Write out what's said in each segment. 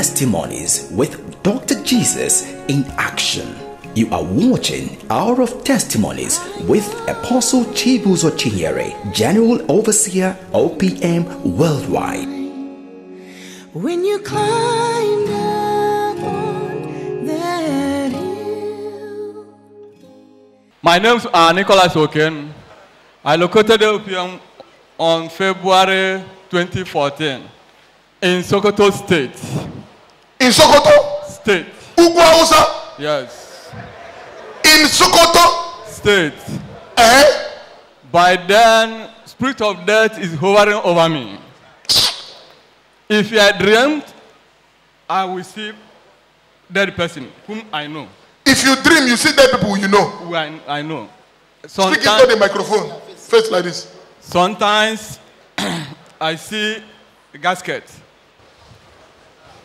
testimonies with Dr. Jesus in action. You are watching Hour of Testimonies with Apostle Chibuzor Chinyere, General Overseer OPM Worldwide. When you climbed up on that hill. My name's uh, Nicholas Oken. I located OPM on February 2014 in Sokoto State. In Sokoto, State, Ugwu Hausa, yes, in Sokoto, state. eh? By then, spirit of death is hovering over me. If I dreamed, I will see dead person whom I know. If you dream, you see dead people you know. Who I, I know. Speak into the Sometimes, microphone. Face like this. sometimes I see a gasket.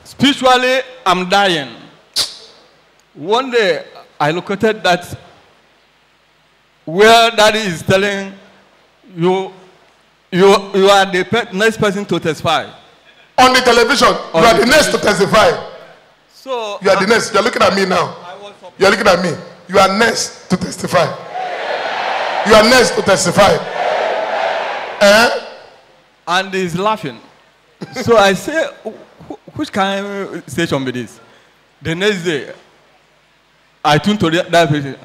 Spiritually, I'm dying. One day, I located that where daddy is telling you, you, you are the pe- next person to testify. On the television, you are the the next to testify. So You are the next. You are looking at me now. I was up- You are looking at me. You are next to testify. You are next to testify. Eh? and he's laughing. so I say, "Wh- which kind of station be this? The next day, I tuned to that person,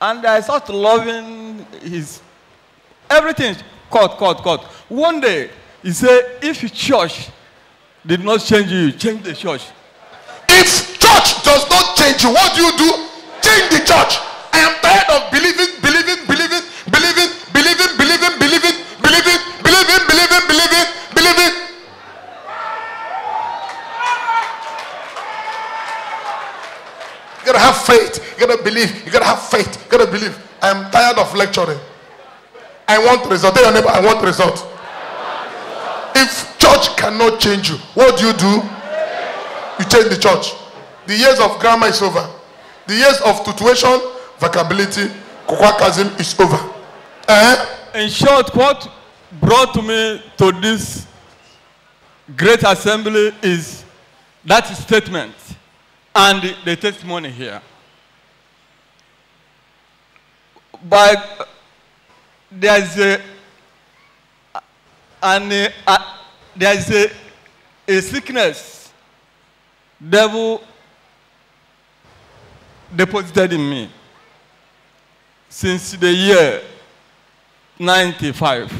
and I started loving his everything. Cut, cut, cut. One day, he said, if church did not change you, change the church. If church does not change you, what do you do? Change the church. Believe. You gotta have faith. You gotta believe. I am tired of lecturing. I want result. Tell your neighbor, I want result. If church cannot change you, what do you do? You change the church. The years of grammar is over. The years of tuition, vocability, kokwakazim is over. Eh? In short, what brought me to this great assembly is that statement and the testimony here. But there's a, an, uh, there's a, a sickness devil deposited in me since the year 95,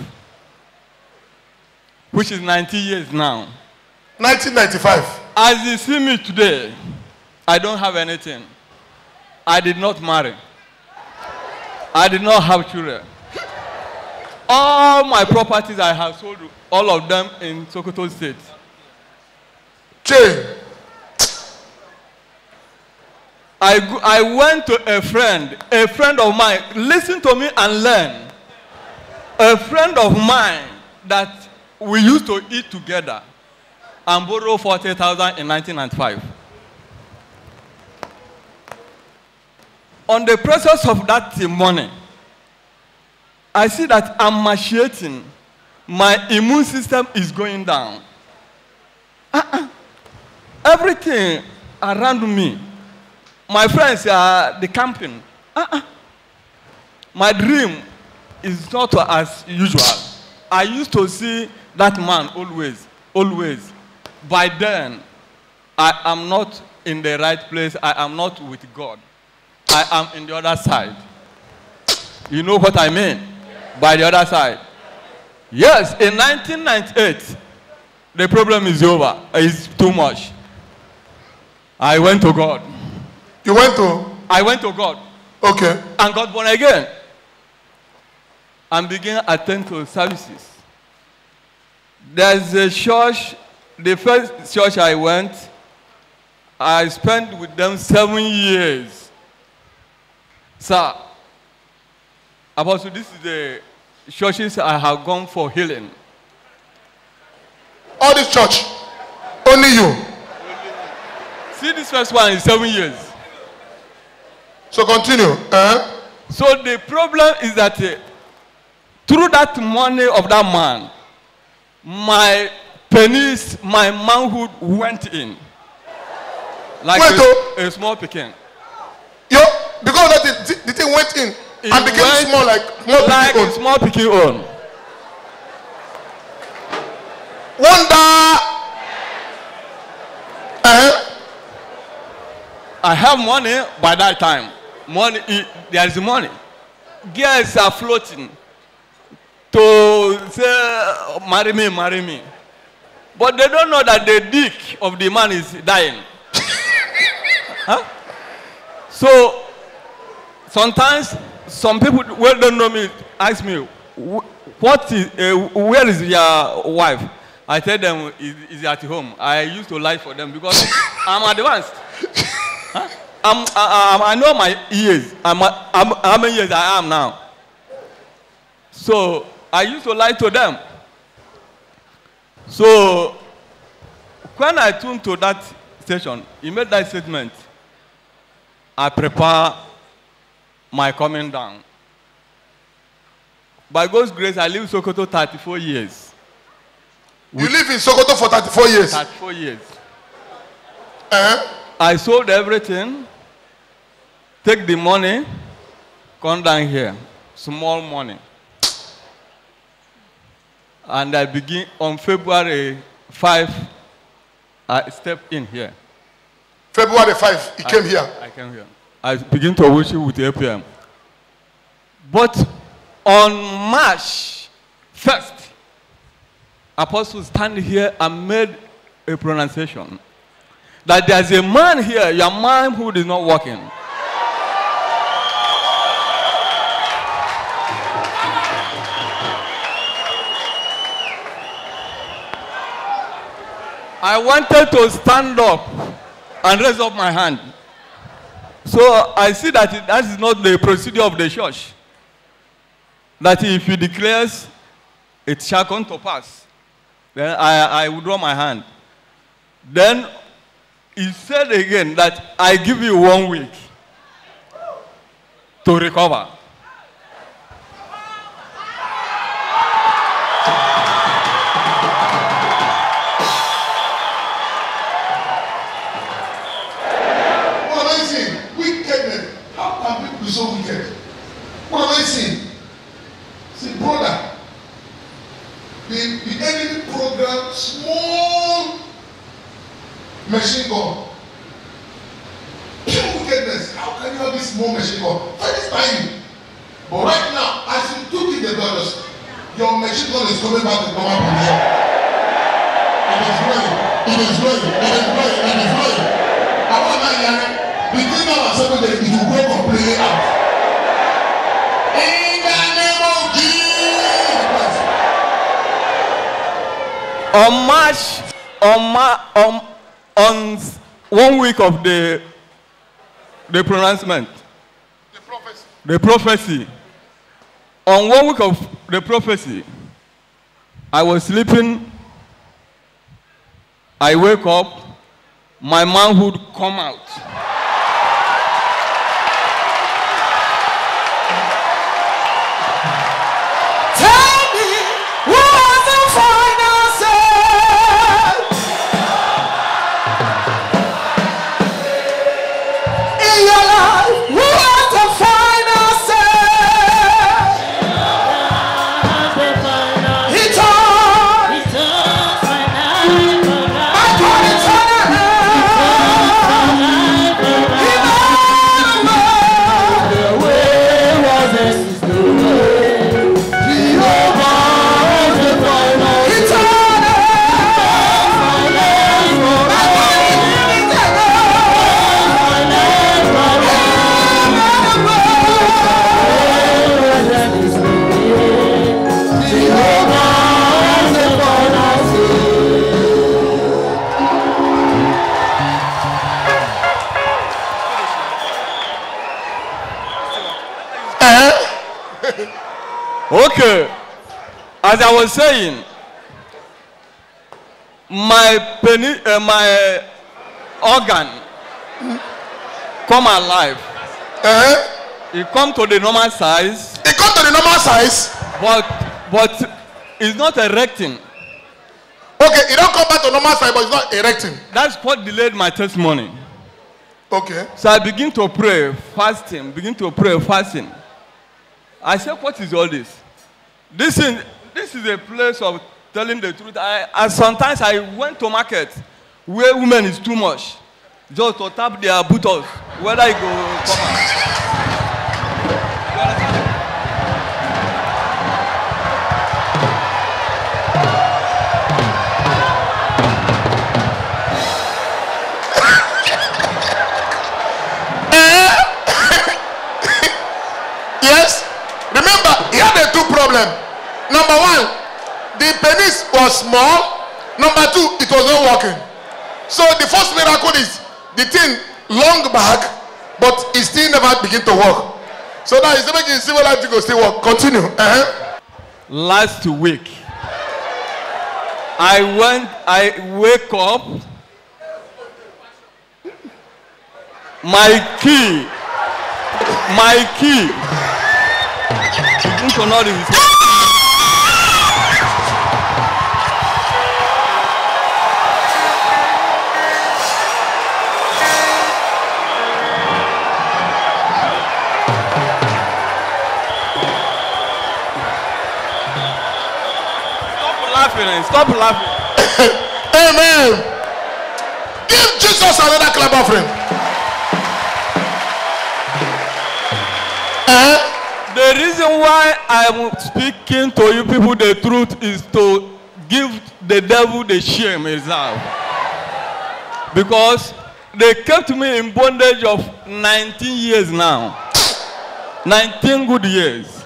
which is 90 years now. 1995. As you see me today, I don't have anything. I did not marry. I did not have children. All my properties I have sold, all of them in Sokoto State. Change. I, go- I went to a friend, a friend of mine, listen to me and learn. A friend of mine that we used to eat together and borrow 40,000 in 1995. On the process of that money, I see that I'm machiating. My immune system is going down. Uh-uh. Everything around me my friends are the camping. Uh-uh. My dream is not as usual. I used to see that man always, always. By then, I am not in the right place. I am not with God. I am in the other side. You know what I mean? By the other side. Yes, in 1998, the problem is over. It's too much. I went to God. You went to? I went to God Okay. and got born again and began attend to services. There's a church, the first church I went, I spent with them seven years. Sir, Apostle, this is the churches I have gone for healing. All this church, only you. See, this first one is seven years. So continue. Uh, So the problem is that uh, through that money of that man, my penis, my manhood went in. Like Wait, a, a small pecan. yo, because that the, the thing went in It and became small like small like a small pecan own. Wonder. Uh, I have money by that time. Money, there is money. Girls are floating to say, marry me, marry me. But they don't know that the dick of the man is dying. huh? So sometimes some people who don't know me ask me, what is, uh, where is your wife? I tell them, is, is at home. I used to lie for them because I'm advanced. Huh? I'm, I, I, know my years. I'm, I'm, how many years I am now. So I used to lie to them. So when I tuned to that station, he made that statement. I prepare my coming down. By God's grace, I live in Sokoto 34 years. you live in Sokoto for 34 years. 34 years. Uh-huh. I sold everything, take the money, come down here, small money. And I begin on February 5, I step in here. February 5, he came here. I came here. I begin to worship with APM. But on March 1st, Apostle stand here and made a pronunciation that there's a man here, your manhood is not working. I wanted to stand up and raise up my hand. So I see that that is not the procedure of the church. That if he declares, it shall come to pass. Then I, I withdraw my hand. Then he said again that I give you one week to recover. The, the enemy program small machine gun. Pure wickedness. How can you have this small machine gun? Satisfy you. But right now, as you took it, the brothers, your machine gun is coming back to normal condition. It is growing. It is growing. It is growing. It is growing. àwọn ọmọ yẹn between now and seven days it will go completely out. in On March, on, Ma- on, on one week of the, the pronouncement, the prophecy. the prophecy. On one week of the prophecy, I was sleeping. I wake up, my manhood come out. As I was saying, my penny, uh, my organ come alive. Uh-huh. It come to the normal size, It come to the normal size. but but it's not erecting. Okay, it don't come back to normal size, but it's not erecting. That's what delayed my testimony. Okay. So I begin to pray, fasting, begin to pray, fasting. I said, What is all this? This is, this is a place of telling the truth. I, I sometimes I went to market where women is too much. Just to tap their buttocks, whether it go come out. Was small. Number two, it was not working. So the first miracle is the thing long back, but it still never begin to work. So now he's making civil life to go still work. Continue. Uh-huh. last week i went i wake up my key my key laughing eh, stop laughing Amen. Give Jesus another clap offering. Uh-huh. The reason why I'm speaking to you people the truth is to give the devil the shame himself. Because they kept me in bondage of 19 years now. 19 good years.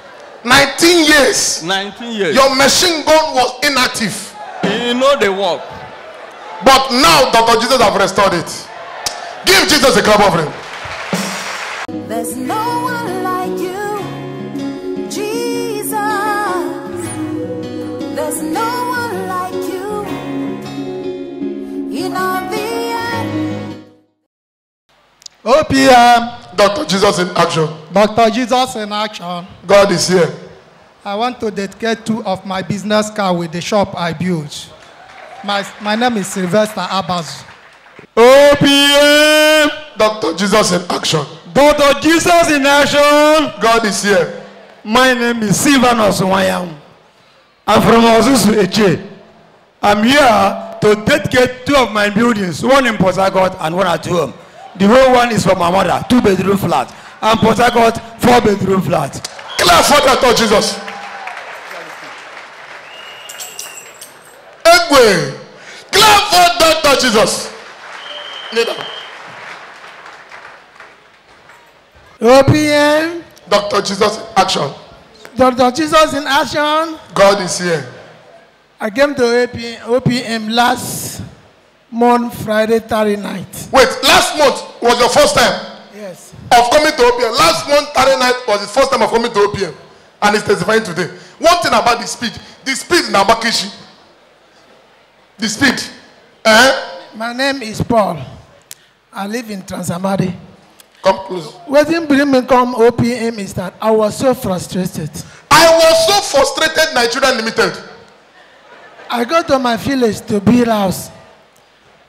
19 years. 19 years. Your machine gun was inactive. You know the work. But now Dr. Jesus have restored it. Give Jesus a clap offering. There's no one like you, Jesus. There's no one like you in all the earth. OPM, Dr. Jesus in action. Dr. Jesus in action. God is here. I want to dedicate two of my business card with the shop I built. My, my name is Sylvester Abbas. OPM! Dr. Jesus in action. Dr. Jesus in action. God is here. My name is Silvanus Wayam. I'm from Ozuzu Eche. I'm here to dedicate two of my buildings, one in Port Harcourt and one at home. The whole one is for my mother, two bedroom flat. And Port Harcourt, four bedroom flat. Clap for Dr. Jesus. Egwe. Clap for Dr. Jesus. Kneel down. OPM, Dr. Jesus in action. Dr. Jesus in action. God is here. I came to OPM, OPM last month, Friday, Thursday night. Wait, last month was your first time Yes. of coming to OPM. Last month, Thursday night was his first time of coming to OPM. And he's testifying today. One thing about the speed. The speed in Abakishi. The speed. Eh? My name is Paul. I live in Transamadi. Come close. What didn't bring me come OPM is that I was so frustrated. I was so frustrated, Nigeria Limited. I go to my village to build house.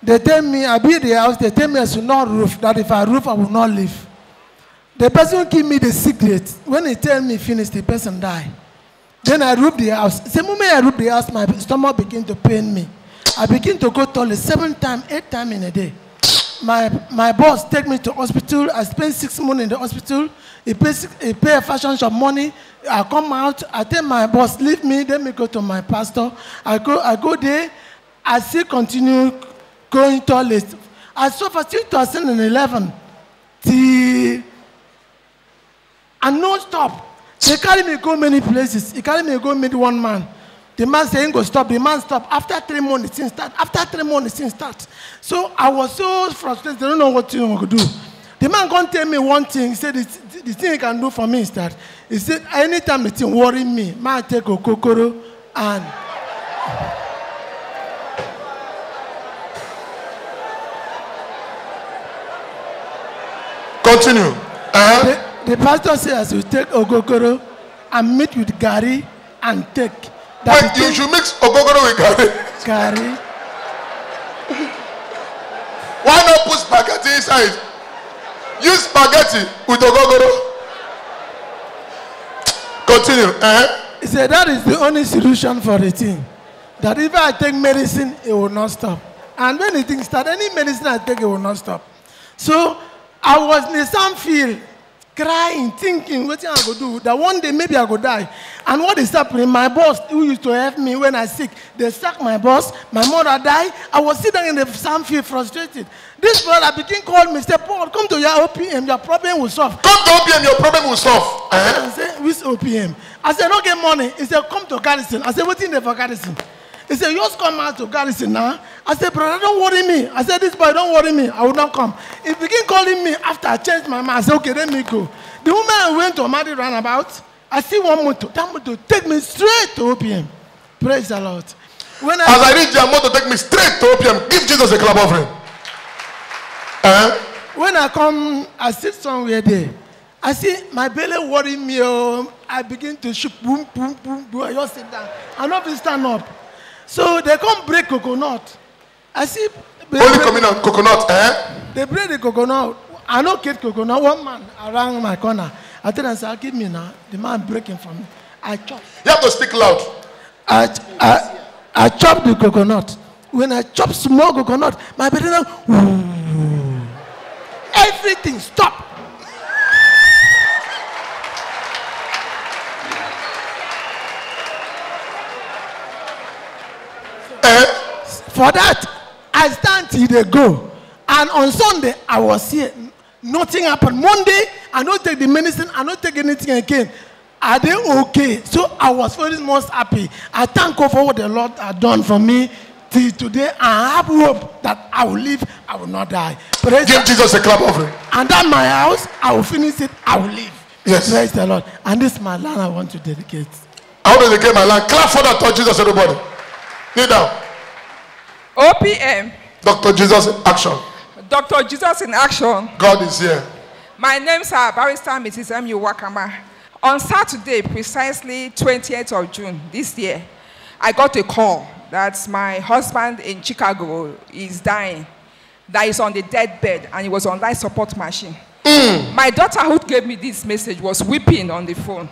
They tell me I build the house. They tell me I should not roof. That if I roof, I will not live. The person give me the secret. When he tell me finish, the person die. Then I roof the house. The moment I roof the house, my stomach begin to pain me. I begin to go toilet seven times, eight times in a day. My my boss take me to hospital. I spend six months in the hospital. He pay he pay a fashion shop money. I come out. I tell my boss leave me. Let me go to my pastor. I go I go there. I still continue going toilet. I suffer till 2011 till and no stop. They carry me go many places. He carry me go meet one man. The man saying go stop. The man stop. After three months, it start. After three months, it start. So I was so frustrated. I don't know what to do. The man can't tell me one thing. He said the, the thing he can do for me is that he said anytime the thing worry me, man take okokoro And Continue. Uh-huh. the, the pastor says you take ogogoro and meet with Gary and take. That Wait, you take should mix ogogoro with garri. Gary. Why not put spaghetti inside? Use spaghetti with ogogoro. Continue. Uh-huh. He said that is the only solution for the thing. That if I take medicine, it will not stop. And when the thing start, any medicine I take, it will not stop. So I was in some field, crying, thinking, what I go do? That one day maybe I go die. And what is happening? My boss, who used to help me when I sick, they sacked my boss. My mother died. I was sitting in the some field frustrated. This brother begin call me, say, Paul, come to your OPM, your problem will solve. Come to OPM, your problem will solve. Uh-huh. I said, which OPM? I said, no get money. He said, come to Garrison. I said, what's in there for Garrison? He said, just come out to Garrison now. I said, brother, don't worry me. I said, this boy, don't worry me. I will not come. He began calling me after I changed my mind. I said, okay, let me go. The woman I went to Madi roundabout, I see one motor. That motor take me straight to OPM. Praise the Lord. When I, As I reach their motto, take me straight to OPM. Give Jesus a clap offering. Uh-huh. when I come, I sit somewhere there. I see my belly worry me. Oh, I begin to shoot, boom, boom, boom, boom. I just sit down. I not stand up. So they come break coconut. I see. Holy break, Communion, coconut. Uh-huh. they break the coconut. I no get coconut. One man around my corner. I tell them, sir, give me now. The man breaking from me. I chop. You have to speak loud. I, I, I chop the coconut. When I chop small coconut, my belly now, everything stop. Uh-huh. For that, I stand till they go. And on Sunday, I was here. Nothing happened. Monday, I don't take the medicine. I don't take anything again. Are they okay? So I was very most happy. I thank God for what the Lord had done for me till today. I have hope that I will live. I will not die. Praise Give. Jesus a clap offering. And that my house, I will finish it. I will live. Yes. Praise the Lord. And this is my land I want to dedicate. I want to dedicate my land. Clap for that, touch Jesus, everybody. Kneel down. OPM, Dr. Jesus in action. Dr. Jesus in Action. God is here. My name's uh, Barrister Mrs. M.U. Wakama. On Saturday, precisely 20th of June this year, I got a call that my husband in Chicago is dying, that he's on the deathbed and he was on life support machine. My daughter who gave me this message was weeping on the phone.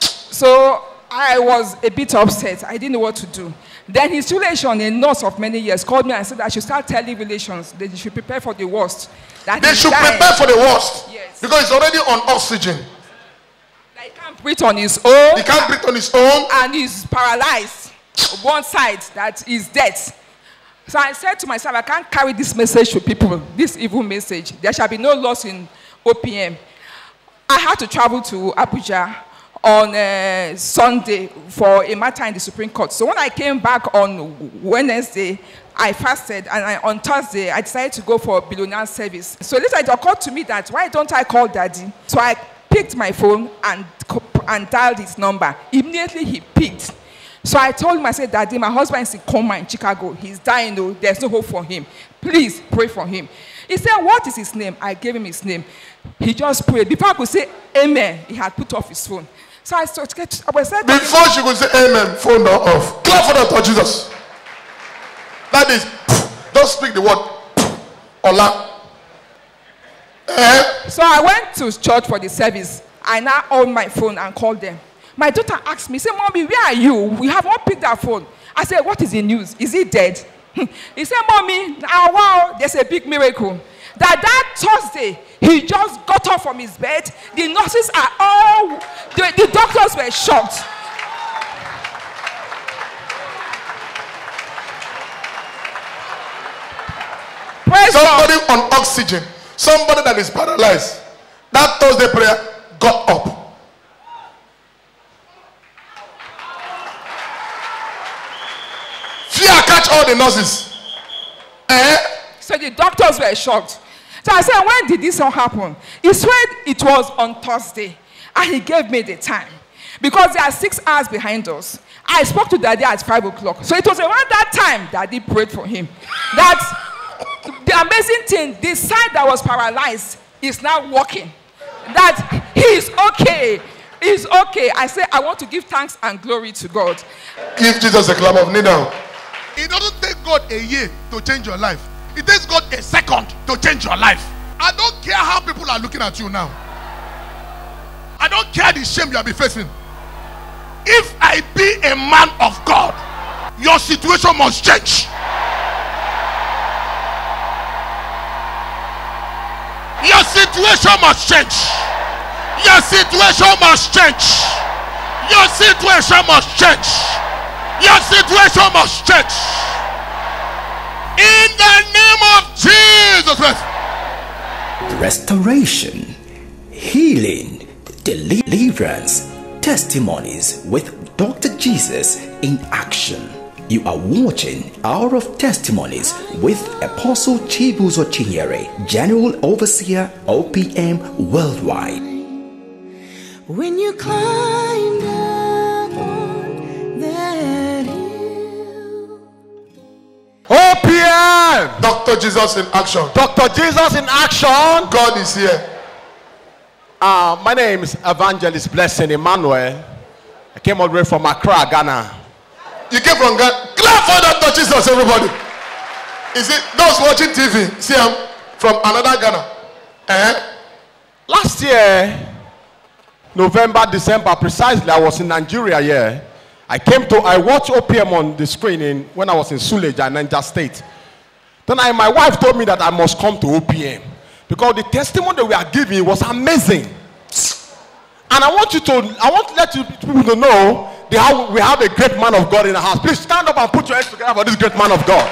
So I was a bit upset. I didn't know what to do. Then his relation, a nurse of many years, called me and said I should start telling relations that they should prepare for the worst. That They should dying. prepare for the worst. Yes. Because he's already on oxygen. That he can't breathe on his own He can't breathe on his own. and he's paralyzed. One side that is dead. So I said to myself, I can't carry this message to people, this evil message. There shall be no loss in OPM. I had to travel to Abuja on uh, Sunday for a matter in the Supreme Court. So when I came back on Wednesday, I fasted, and I, on Thursday, I decided to go for billionaire service. So later it occurred to me that why don't I call daddy? So I picked my phone and, and dialed his number. Immediately he picked. So I told him, I said, Daddy, my husband is in coma in Chicago. He's dying, though. There's no hope for him. Please pray for him. He said, What is his name? I gave him his name. He just prayed. Before I could say amen, he had put off his phone. So I started, Before she could say amen, phone door off. Clap for touch Jesus. That is, don't speak the word. Ola. Eh? So I went to church for the service. I now on my phone and called them. My daughter asked me, say, Mommy, where are you? We have not picked our phone. I said, What is the news? Is he dead? he said, Mommy, now wow, there's a big miracle. That that Thursday, he just got up from his bed. The nurses are all, the, the doctors were shocked. Praise God. Somebody on oxygen. Somebody that is paralyzed. That Thursday prayer got up. Fear catch all the nurses. Eh? So the doctors were shocked. So I said, when did this all happen? He said it was on Thursday. And he gave me the time. Because there are six hours behind us. I spoke to daddy at five o'clock. So it was around that time daddy prayed for him. That the amazing thing, the side that was paralyzed is now walking. That he is okay. He's okay. I say I want to give thanks and glory to God. Give Jesus a clap of knee down. It doesn't take God a year to change your life. It takes God a second to change your life. I don't care how people are looking at you now. I don't care the shame you have been facing. If I be a man of God, your situation must change. Your situation must change. Your situation must change. Your situation must change. Your situation must change. In the name of Jesus Christ. restoration, healing, deliverance, testimonies with Dr. Jesus in action. You are watching Hour of Testimonies with Apostle Chibuzor Chinyere, General Overseer OPM Worldwide. When you climb OPM! Dr. Jesus in action. Dr. Jesus in action. God is here. Uh, my name is Evangelist Blessing Emmanuel. I came all the way from Accra, Ghana. You came from Ghana. Clap for Dr. Jesus, everybody. Is it those watching TV? See, I'm from another Ghana. Eh? Last year, November, December, precisely, I was in Nigeria here. I came to, I watched OPM on the screen in, when I was in Suleja, Niger State. Then I, my wife told me that I must come to OPM because the testimony that we are giving was amazing. And I want you to, I want to let you people to know they have, we have a great man of God in the house. Please stand up and put your hands together for this great man of God.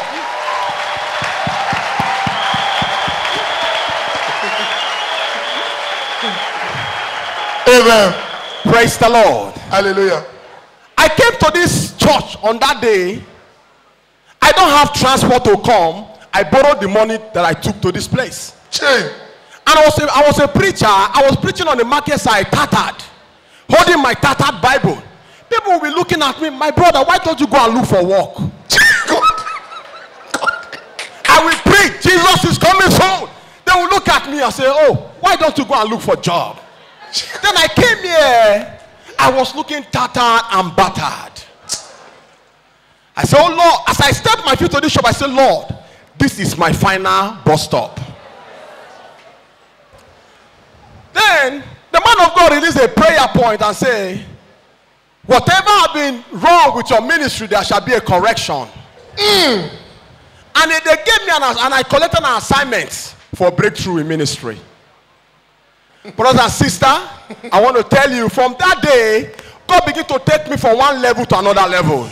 Amen. Praise the Lord. Hallelujah. I came to this church on that day. I don't have transport to come. I borrowed the money that I took to this place. Change. And I was a, I was a preacher. I was preaching on the market side, tattered, holding my tattered Bible. People will be looking at me, my brother, why don't you go and look for work? God. I will preach, Jesus is coming soon. They will look at me and say, oh, why don't you go and look for job? then I came here. I was looking tattered and battered. I said, oh Lord, as I stepped my feet to this shop, I said, Lord, this is my final bus stop. Then the man of God released a prayer point and say, whatever have been wrong with your ministry, there shall be a correction. Mm. And they, gave me an, and I collected an assignment for breakthrough in ministry. Brothers and sister, I want to tell you from that day, God began to take me from one level to another level.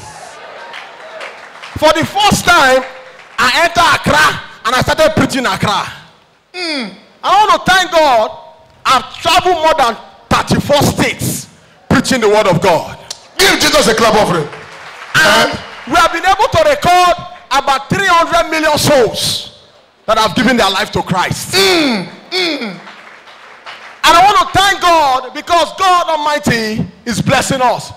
For the first time, I entered Accra and I started preaching Accra. Mm. I want to thank God. I've traveled more than 34 states preaching the word of God. Give Jesus a clap offering. And we have been able to record about 300 million souls that have given their life to Christ. And I want to thank God because God Almighty is blessing us.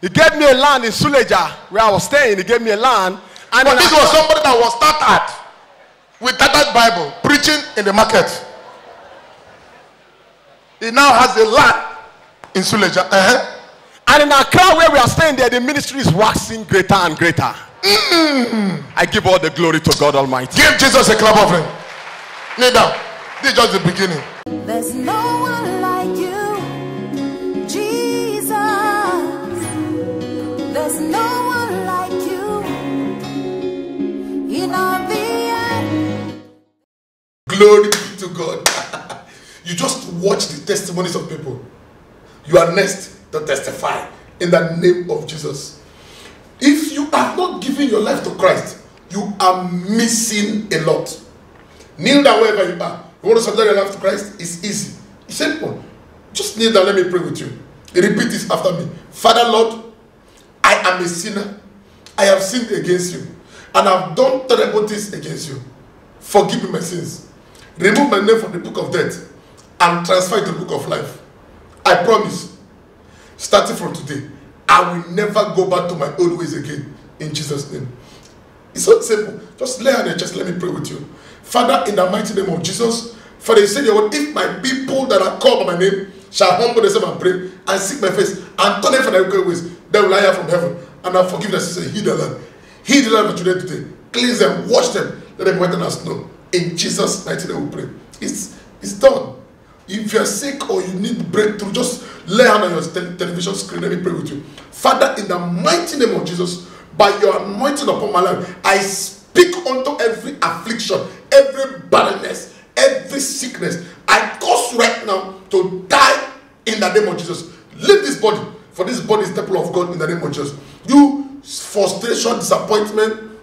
He gave me a land in Suleja where I was staying. He gave me a land. And But this was somebody that was started with that Bible preaching in the market. He now has a land in Suleja. Uh-huh. And in Accra, where we are staying there, the ministry is waxing greater and greater. I give all the glory to God Almighty. Give Jesus a clap offering. Kneel down. This is just the beginning. There's no one like you, Jesus. There's no Glory be to God. you just watch the testimonies of people. You are next to testify in the name of Jesus. If you have not given your life to Christ, you are missing a lot. Kneel down wherever you are. You want to surrender your life to Christ? It's easy. Simple. Just kneel down. Let me pray with you. Repeat this after me. Father Lord, I am a sinner. I have sinned against you. And I've done terrible things against you. Forgive me my sins. Remove my name from the book of death and transfer it to the book of life. I promise, starting from today, I will never go back to my old ways again. In Jesus' name. It's so simple. Just lay on your chest. Let me pray with you. Father, in the mighty name of Jesus, Father, you said your word, if my people that are called by my name shall humble themselves and pray and seek my face and turn away from their wicked ways, then will I hear from heaven and I'll forgive their sins and heal their land. Heal the land of today today. Cleanse them, wash them, let them whiten as snow. In Jesus' mighty name we pray. It's, it's done. If you're sick or you need breakthrough, just lay hand on your te- television screen. Let me pray with you. Father, in the mighty name of Jesus, by your anointing upon my life, I speak unto every affliction, every barrenness, every sickness. I cause right now to die in the name of Jesus. Leave this body, for this body is temple of God in the name of Jesus. You frustration, disappointment,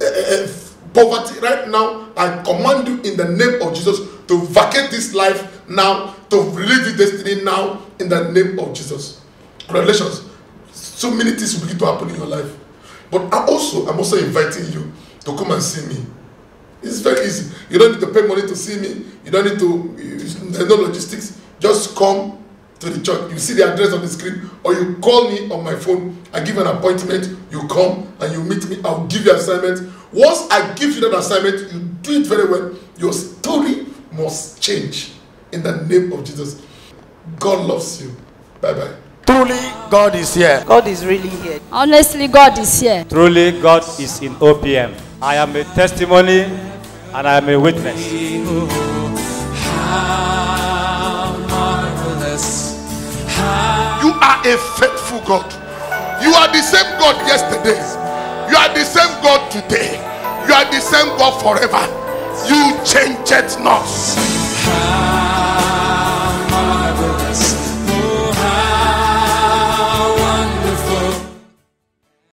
eh, eh, poverty right now i command you in the name of jesus to vacate this life now to release the destiny now in the name of jesus. Congratulations so many things will begin to happen in your life. But i also i'm also inviting you to come and see me. It's very easy. You don't need to pay money to see me. You don't need to there's no logistics. Just come to the church. You see the address on the screen or you call me on my phone. I give an appointment. You come and you meet me. I'll give you assignment once i give you that assignment you do it very well your story must change in the name of jesus god loves you bye bye Truly, God is here. God is really here. Honestly, God is here. Truly, God is in OPM. I am a testimony and I am a witness. You are a faithful God. You are the same God yesterday. You are the same God today. You are the same God forever. You change it not.